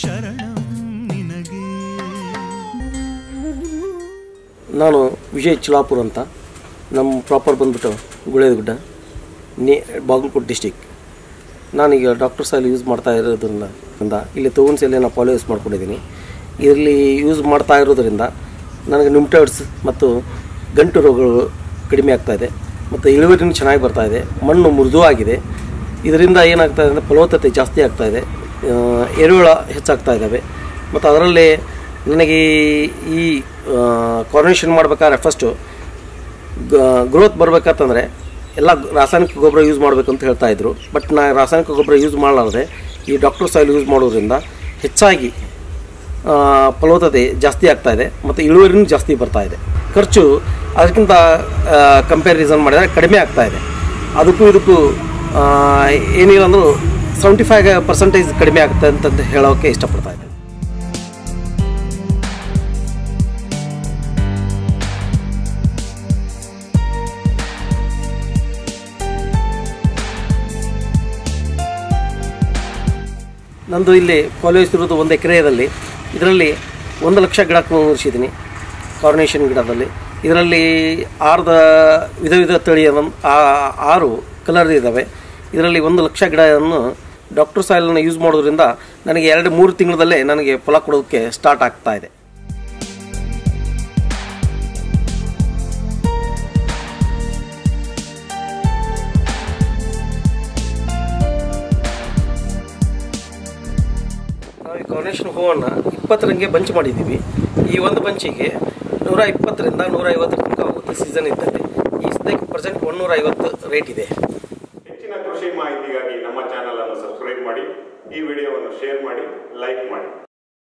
ಶರಣಂ ನಿನಗೆ. ನಾನು ವಿಜಯ್ ಚಿಲಾಪುರ್ ಅಂತ. ನಮ್ಮ ಪ್ರಾಪರ್ ಬಂದ್ಬಿಟ್ಟು ಗುಳೇದಗುಡ್ಡ ನೇ, ಬಾಗಲಕೋಟೆ ಡಿಸ್ಟಿಕ್ ನಾನೀಗ ಡಾಕ್ಟರ್ ಸಾಯಿಲ್ ಯೂಸ್ ಮಾಡ್ತಾ ಇರೋದ್ರಿಂದ, ಇಂದ ಇಲ್ಲಿ ತಗೊಂಡ್ಸಲ್ಲಿ ನಾನು ಫಾಲೋ ಯೂಸ್ ಮಾಡ್ಕೊಂಡಿದ್ದೀನಿ ಇದರಲ್ಲಿ ಯೂಸ್ ಮಾಡ್ತಾ ಇರೋದ್ರಿಂದ ನನಗೆ ನಿಮ್ಟೈಡ್ಸ್ ಮತ್ತು ಗಂಟು ರೋಗಗಳು ಕಡಿಮೆ ಆಗ್ತಾ ಇದೆ. ಮತ್ತು ಇಳುವರಿನೂ ಚೆನ್ನಾಗಿ ಬರ್ತಾ ಇದೆ. ಮಣ್ಣು ಮೃದು ಇದರಿಂದ ಏನಾಗ್ತಾಯಿದೆ ಅಂದರೆ ಫಲವತ್ತತೆ ಜಾಸ್ತಿ ಆಗ್ತಾಯಿದೆ ಎರೆಹುಳ ಹೆಚ್ಚಾಗ್ತಾ ಇದ್ದಾವೆ. ಮತ್ತು ಅದರಲ್ಲಿ ನನಗೆ ಈ ಕಾರ್ನೇಷನ್ ಮಾಡ್ಬೇಕಾದ್ರೆ ಫಸ್ಟು ಗ್ರೋತ್ ಬರಬೇಕಂತಂದರೆ ಎಲ್ಲ ರಾಸಾಯನಿಕ ಗೊಬ್ಬರ ಯೂಸ್ ಮಾಡಬೇಕಂತ ಹೇಳ್ತಾ ಇದ್ರು. ಬಟ್ ನಾ ರಾಸಾಯನಿಕ ಗೊಬ್ಬರ ಯೂಸ್ ಮಾಡಲಾರ್ದೆ ಈ ಡಾಕ್ಟರ್ ಸಾಯಿಲ್ ಯೂಸ್ ಮಾಡೋದ್ರಿಂದ ಹೆಚ್ಚಾಗಿ ಫಲವತ್ತತೆ ಜಾಸ್ತಿ ಆಗ್ತಾ ಇದೆ ಮತ್ತು ಇಳುವರಿನೂ ಜಾಸ್ತಿ ಬರ್ತಾ ಇದೆ. ಖರ್ಚು ಅದಕ್ಕಿಂತ ಕಂಪ್ಯಾರಿಸನ್ ಮಾಡಿದರೆ ಕಡಿಮೆ ಆಗ್ತಾ ಇದೆ. ಅದಕ್ಕೂ ಇದಕ್ಕೂ ಏನಿಲ್ಲ ಅಂದರೂ ಸೆವೆಂಟಿ ಫೈವ್ ಪರ್ಸೆಂಟೇಜ್ ಕಡಿಮೆ ಆಗುತ್ತೆ ಅಂತ ಹೇಳೋಕ್ಕೆ ಇಷ್ಟಪಡ್ತಾ ಇದ್ದೀನಿ. ನಂದು ಇಲ್ಲಿ ಕಾಲೇಜ್ ಇರೋದು ಒಂದು ಎಕರೆಯಲ್ಲಿ, ಇದರಲ್ಲಿ ಒಂದು ಲಕ್ಷ ಗಿಡ ಮುಗಿಸಿದ್ದೀನಿ ಕಾರ್ನೇಷನ್ ಗಿಡದಲ್ಲಿ. ಇದರಲ್ಲಿ ಆರ್ದ ವಿಧ ವಿಧ ತಳಿಯ ಆರು ಕಲರ್ ಇದ್ದಾವೆ ಇದರಲ್ಲಿ ಒಂದು ಲಕ್ಷ ಗಿಡವನ್ನು ಡಾಕ್ಟರ್ ಸಾಯಿಲನ್ನು ಯೂಸ್ ಮಾಡೋದ್ರಿಂದ ನನಗೆ ಎರಡು, ಮೂರು ತಿಂಗಳಲ್ಲೇ ನನಗೆ ಫಲ ಕೊಡೋದಕ್ಕೆ ಸ್ಟಾರ್ಟ್ ಆಗ್ತಾ ಇದೆ. ಕಾರ್ನೇಷನ್ ಹೂವನ್ನು ಇಪ್ಪತ್ತರಂಗೆ ಬಂಚ್ ಮಾಡಿದ್ದೀವಿ. ಈ ಒಂದು ಬಂಚಿಗೆ ನೂರ ಇಪ್ಪತ್ತರಿಂದ ನೂರ ಐವತ್ತರ ತನಕ ಹೋಗುತ್ತೆ ಸೀಸನ್ ಇದ್ದಲ್ಲಿ. ಈ ಸದ್ಯಕ್ಕೆ ಪ್ರೆಸೆಂಟ್ ಒನ್ನೂರ ರೇಟ್ ಇದೆ. ಸಬ್ಸ್ಕ್ರೈಬ್ ಮಾಡಿ ಈ ವಿಡಿಯೋವನ್ನು ಶೇರ್ ಮಾಡಿ ಲೈಕ್ ಮಾಡಿ.